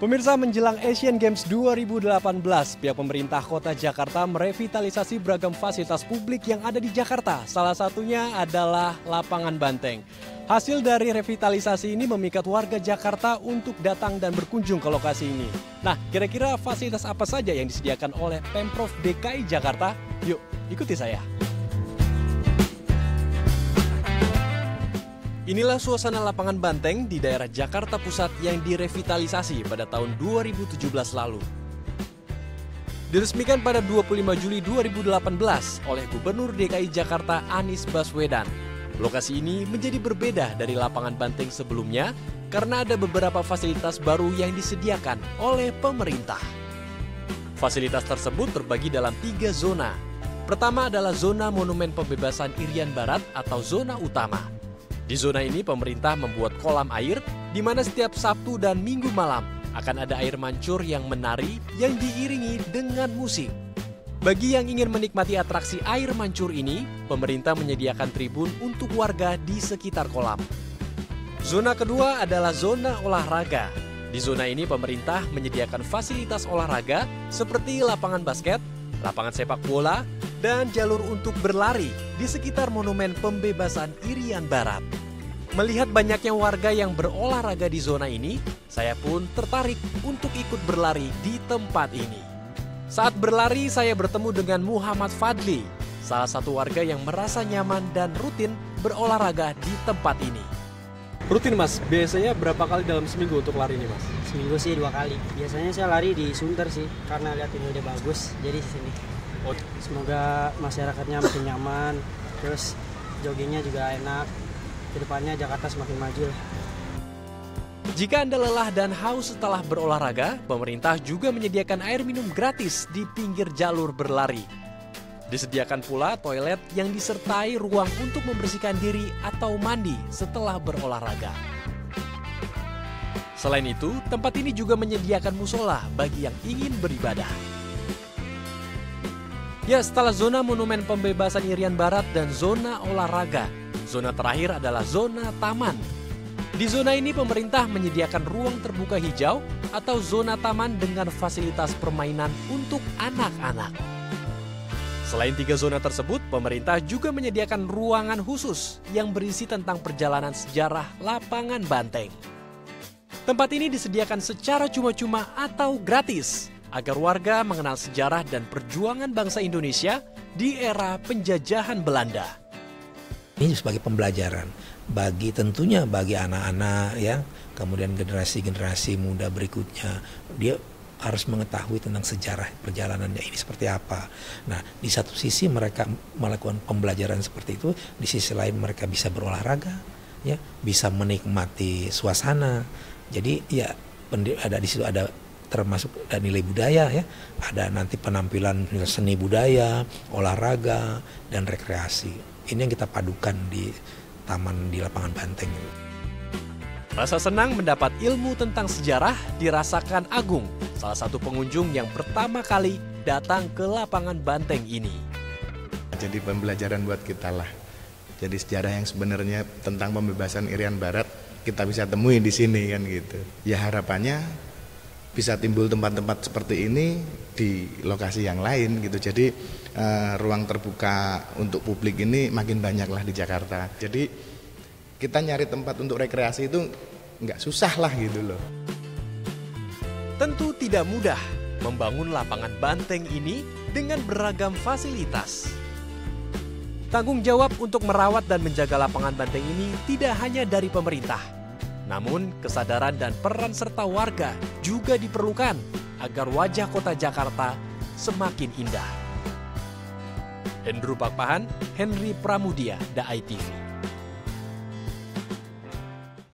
Pemirsa menjelang Asian Games 2018, pihak pemerintah kota Jakarta merevitalisasi beragam fasilitas publik yang ada di Jakarta. Salah satunya adalah lapangan banteng. Hasil dari revitalisasi ini memikat warga Jakarta untuk datang dan berkunjung ke lokasi ini. Nah, kira-kira fasilitas apa saja yang disediakan oleh Pemprov DKI Jakarta? Yuk, ikuti saya. Inilah suasana lapangan banteng di daerah Jakarta Pusat yang direvitalisasi pada tahun 2017 lalu. Diresmikan pada 25 Juli 2018 oleh Gubernur DKI Jakarta Anies Baswedan. Lokasi ini menjadi berbeda dari lapangan banteng sebelumnya karena ada beberapa fasilitas baru yang disediakan oleh pemerintah. Fasilitas tersebut terbagi dalam tiga zona. Pertama adalah zona Monumen Pembebasan Irian Barat atau zona utama. Di zona ini pemerintah membuat kolam air di mana setiap Sabtu dan Minggu malam akan ada air mancur yang menari yang diiringi dengan musik. Bagi yang ingin menikmati atraksi air mancur ini, pemerintah menyediakan tribun untuk warga di sekitar kolam. Zona kedua adalah zona olahraga. Di zona ini pemerintah menyediakan fasilitas olahraga seperti lapangan basket, lapangan sepak bola, dan jalur untuk berlari di sekitar Monumen Pembebasan Irian Barat. Melihat banyaknya warga yang berolahraga di zona ini, saya pun tertarik untuk ikut berlari di tempat ini. Saat berlari, saya bertemu dengan Muhammad Fadli, salah satu warga yang merasa nyaman dan rutin berolahraga di tempat ini. Rutin mas, biasanya berapa kali dalam seminggu untuk lari ini mas? Seminggu sih dua kali. Biasanya saya lari di Sunter sih, karena lihat ini udah bagus, jadi di sini. Semoga masyarakatnya makin nyaman, terus joggingnya juga enak. Ke depannya Jakarta semakin maju. Jika Anda lelah dan haus setelah berolahraga, pemerintah juga menyediakan air minum gratis di pinggir jalur berlari. Disediakan pula toilet yang disertai ruang untuk membersihkan diri atau mandi setelah berolahraga. Selain itu, tempat ini juga menyediakan musola bagi yang ingin beribadah. Ya, setelah zona monumen pembebasan Irian Barat dan zona olahraga, zona terakhir adalah zona taman. Di zona ini pemerintah menyediakan ruang terbuka hijau atau zona taman dengan fasilitas permainan untuk anak-anak. Selain tiga zona tersebut, pemerintah juga menyediakan ruangan khusus yang berisi tentang perjalanan sejarah lapangan banteng. Tempat ini disediakan secara cuma-cuma atau gratis agar warga mengenal sejarah dan perjuangan bangsa Indonesia di era penjajahan Belanda. Ini sebagai pembelajaran bagi tentunya bagi anak-anak ya, kemudian generasi-generasi muda berikutnya dia harus mengetahui tentang sejarah perjalanannya ini seperti apa. Nah, di satu sisi mereka melakukan pembelajaran seperti itu, di sisi lain mereka bisa berolahraga, ya, bisa menikmati suasana. Jadi ya ada di situ ada termasuk dan nilai budaya ya ada nanti penampilan seni budaya olahraga dan rekreasi ini yang kita padukan di taman di lapangan banteng Rasa senang mendapat ilmu tentang sejarah dirasakan Agung, salah satu pengunjung yang pertama kali datang ke lapangan banteng ini. Jadi pembelajaran buat kita lah. Jadi sejarah yang sebenarnya tentang pembebasan Irian Barat kita bisa temui di sini kan gitu. Ya harapannya bisa timbul tempat-tempat seperti ini di lokasi yang lain gitu. Jadi uh, ruang terbuka untuk publik ini makin banyak lah di Jakarta. Jadi kita nyari tempat untuk rekreasi itu nggak susah lah gitu loh. Tentu tidak mudah membangun lapangan banteng ini dengan beragam fasilitas. Tanggung jawab untuk merawat dan menjaga lapangan banteng ini tidak hanya dari pemerintah, namun, kesadaran dan peran serta warga juga diperlukan agar wajah kota Jakarta semakin indah. Hendru Pakpahan, Henry Pramudia, The ITV.